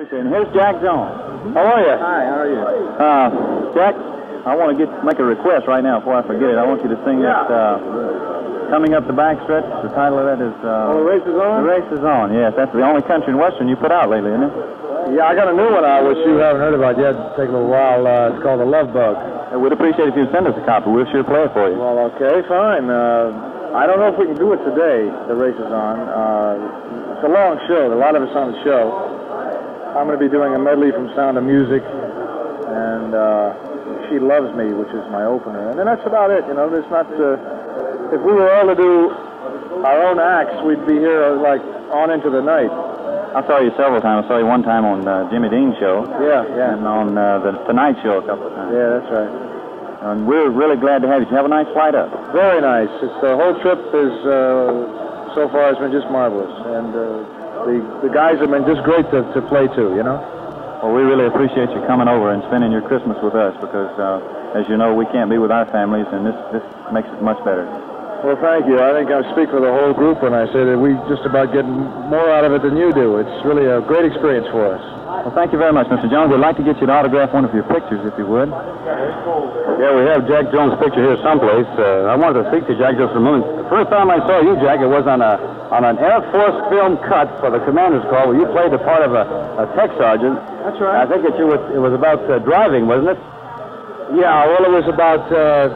Appreciate it. Here's Jack Jones. How are you? Hi, how are you? Uh, Jack, I want to get make a request right now before I forget it. I want you to sing that uh, coming up the backstretch. The title of that is uh, Oh, the race is on? The race is on. Yes, that's the only country and western you put out lately, isn't it? Yeah, I got a new one out which you haven't heard about yet. It'll take a little while. Uh, it's called The Love Bug. Uh, We'd appreciate if you'd send us a copy. We'll sure play it for you. Well, okay, fine. Uh, I don't know if we can do it today. The race is on. Uh, it's a long show. A lot of us on the show. I'm going to be doing a medley from Sound of Music and uh, She Loves Me, which is my opener. And then that's about it. You know, there's not. Uh, if we were all to do our own acts, we'd be here uh, like on into the night. I saw you several times. I saw you one time on uh, Jimmy Dean's show Yeah, yeah, and on uh, the Tonight Show a couple of times. yeah. That's right. And we're really glad to have you. Have a nice flight up. Very nice. It's the whole trip is uh, so far has been just marvelous, and uh, the the guys have been just great to, to play to. You know. Well, we really appreciate you coming over and spending your Christmas with us because, uh, as you know, we can't be with our families, and this this makes it much better. Well, thank you. I think I speak for the whole group when I say that we just about get more out of it than you do. It's really a great experience for us. Well, thank you very much, Mr. Jones. We'd like to get you to autograph one of your pictures, if you would. Yeah, we have Jack Jones' picture here someplace. Uh, I wanted to speak to Jack just for a moment. The first time I saw you, Jack, it was on a on an Air Force film cut for the Commander's Call, where you played the part of a, a tech sergeant. That's right. I think that you was, it was about uh, driving, wasn't it? Yeah, well, it was about uh,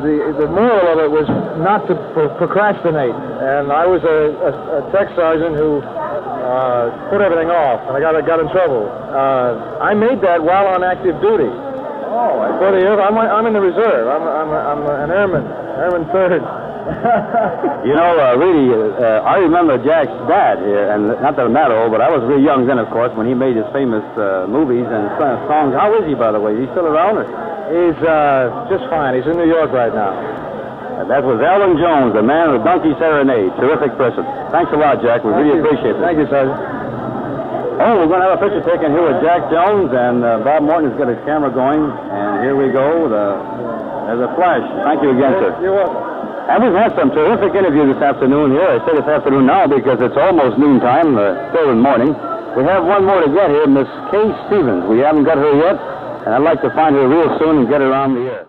the the moral of it was not to pro- procrastinate, and I was a, a, a tech sergeant who uh, put everything off, and I got got in trouble. Uh, I made that while on active duty. Oh, for the I'm I'm in the reserve. I'm I'm I'm an airman, airman third. You know, uh, really, uh, I remember Jack's dad here, and not that I'm that old, but I was real young then, of course, when he made his famous uh, movies and songs. How is he, by the way? Is he still around? Or? He's uh, just fine. He's in New York right now. And that was Allan Jones, the man of the Donkey Serenade. Terrific person. Thanks a lot, Jack. We really appreciate it. Thank you, Sergeant. Oh, we're going to have a picture taken here with Jack Jones, and uh, Bob Morton's got his camera going, and here we go. The, there's a flash. Thank you again, sir. You're welcome. And we've had some terrific interviews this afternoon here. I say this afternoon now because it's almost noontime, uh, still in morning. We have one more to get here, Miss Kaye Stevens. We haven't got her yet, and I'd like to find her real soon and get her on the air.